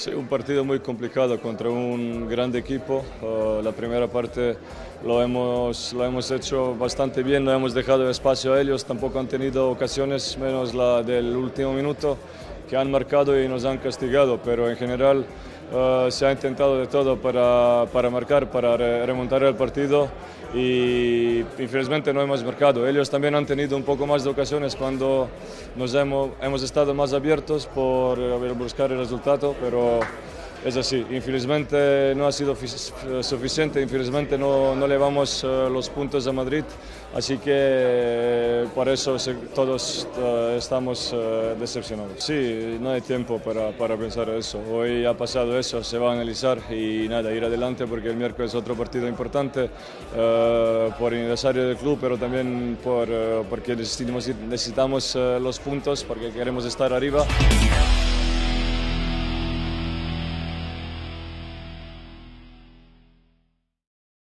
Sí, un partido muy complicado contra un gran equipo. Uh, la primera parte lo hemos, lo hemos hecho bastante bien, no hemos dejado espacio a ellos, tampoco han tenido ocasiones, menos la del último minuto, que han marcado y nos han castigado, pero en general uh, se ha intentado de todo para, para marcar, para re remontar el partido y infelizmente no hemos marcado. Ellos también han tenido un poco más de ocasiones cuando nos hemos, hemos estado más abiertos por buscar el resultado, pero es así. Infelizmente no ha sido suficiente, infelizmente no, no llevamos los puntos a Madrid, así que por eso todos uh, estamos uh, decepcionados. Sí, no hay tiempo para, para, pensar eso. Hoy ha pasado eso, se va a analizar y nada, ir adelante porque el miércoles es otro partido importante por el aniversario del club, pero también por, porque necesitamos, necesitamos los puntos porque queremos estar arriba.